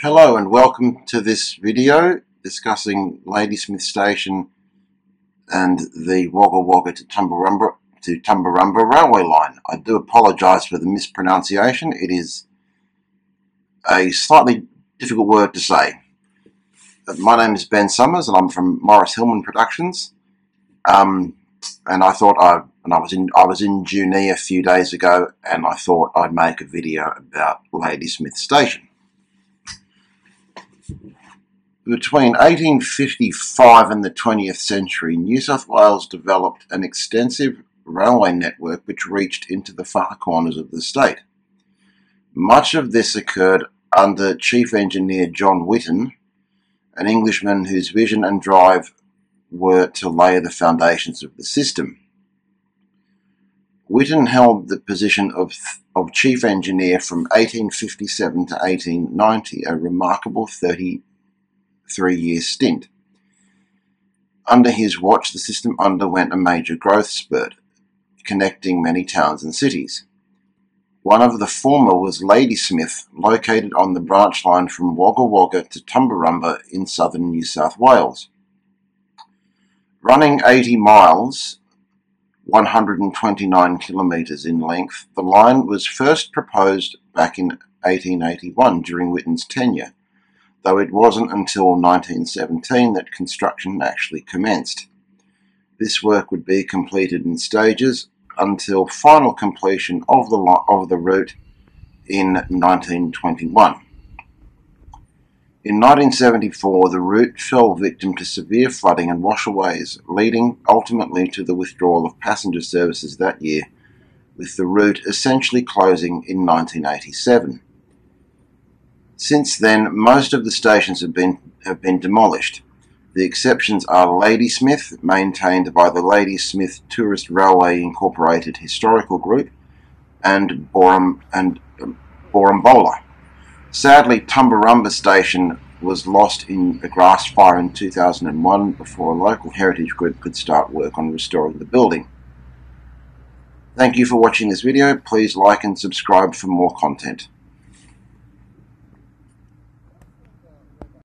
Hello and welcome to this video discussing Ladysmith Station and the Wagga Wagga to Tumbarumba, to Tumbarumba railway line. I do apologise for the mispronunciation. It is a slightly difficult word to say. My name is Ben Summers and I'm from Morris Hillman Productions. Um, and I thought I and I was in I was in Junee a few days ago and I thought I'd make a video about Ladysmith Station. Between 1855 and the 20th century, New South Wales developed an extensive railway network which reached into the far corners of the state. Much of this occurred under Chief Engineer John Whitton, an Englishman whose vision and drive were to lay the foundations of the system. Whitton held the position of, of Chief Engineer from 1857 to 1890, a remarkable 33 year stint. Under his watch, the system underwent a major growth spurt, connecting many towns and cities. One of the former was Ladysmith, located on the branch line from Wagga Wagga to Tumbarumba in southern New South Wales. Running 80 miles, 129 kilometres in length, the line was first proposed back in 1881 during Whitton's tenure though it wasn't until 1917 that construction actually commenced. This work would be completed in stages until final completion of the, of the route in 1921. In 1974, the route fell victim to severe flooding and washaways, leading ultimately to the withdrawal of passenger services that year, with the route essentially closing in 1987. Since then, most of the stations have been, have been demolished. The exceptions are Ladysmith, maintained by the Ladysmith Tourist Railway Incorporated Historical Group, and Borum and um, Borumbola. Sadly, Tumbarumba Station was lost in a grass fire in 2001 before a local heritage group could start work on restoring the building. Thank you for watching this video. Please like and subscribe for more content.